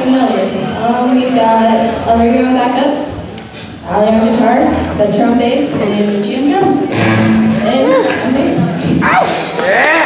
familiar. Um, we've got Ellery on backups, Ali on guitar, the drum bass, and Jim drums. And I'm here. Yeah!